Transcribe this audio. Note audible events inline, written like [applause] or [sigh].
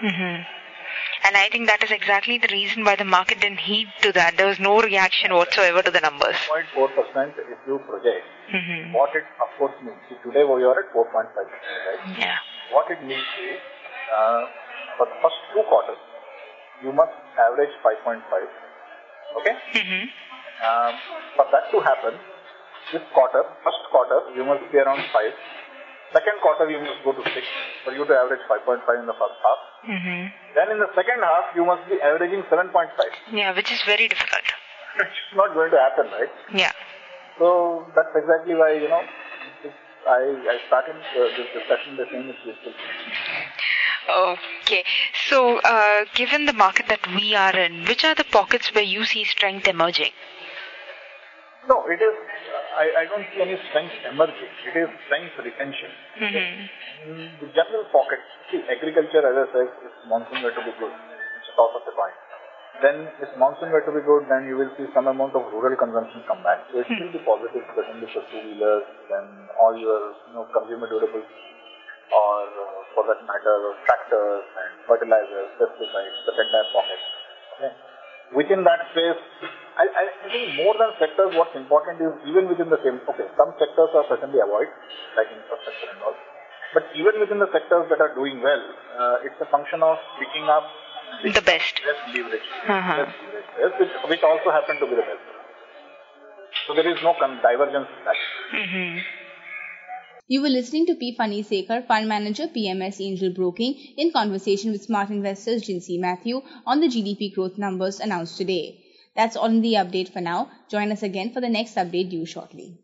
hmm And I think that is exactly the reason why the market didn't heed to that. There was no reaction whatsoever to the numbers. 0.4% if you project. hmm What it of course means. See, today we are at 4.5%, right? Yeah. What it means is, uh, for the first two quarters, you must average 5.5. Okay? hmm Um, for that to happen, this quarter, first quarter, you must be around 5. Second quarter, you must go to 6 for you to average 5.5 in the first half. hmm Then in the second half, you must be averaging 7.5. Yeah, which is very difficult. [laughs] It's not going to happen, right? Yeah. So that's exactly why, you know, I, I started uh, this discussion by saying it's useful. Okay. So, uh, given the market that we are in, which are the pockets where you see strength emerging? No, it is, I, I don't see any strength emerging. It is strength retention. hmm In the general pocket, see, agriculture, as I said, if monsoon were to be good, it's top of the coin. Then, if monsoon were to be good, then you will see some amount of rural consumption come back. So it will be positive, especially for two-wheelers, then all your, you know, consumer durables, or uh, for that matter, tractors and fertilizers, pesticides, the entire pocket. Okay. Within that space, I, I think more than sectors, what's important is even within the same, okay, some sectors are certainly avoid, like infrastructure and all. But even within the sectors that are doing well, uh, it's a function of picking up The best. less leverage, Uh-huh. less leverage players, which, which also happen to be the best. So there is no con- divergence in that. hmm You were listening to P. Phani Sekhar, Fund Manager, PMS Angel Broking, in conversation with smart investors Jinsey Matthew on the GDP growth numbers announced today. That's all in the update for now. Join us again for the next update due shortly.